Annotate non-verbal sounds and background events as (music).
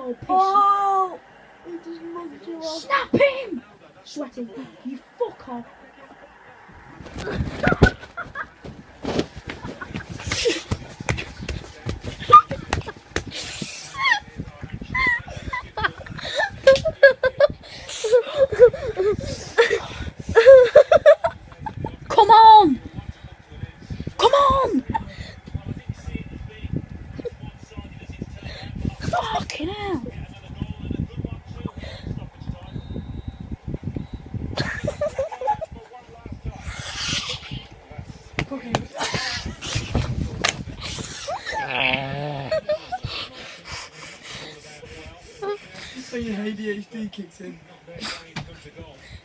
Oh, piss. Oh! He just mugged you off. Snap him! Sweating. You fuck off. Fucking hell! (laughs) So your ADHD kicks in. (laughs)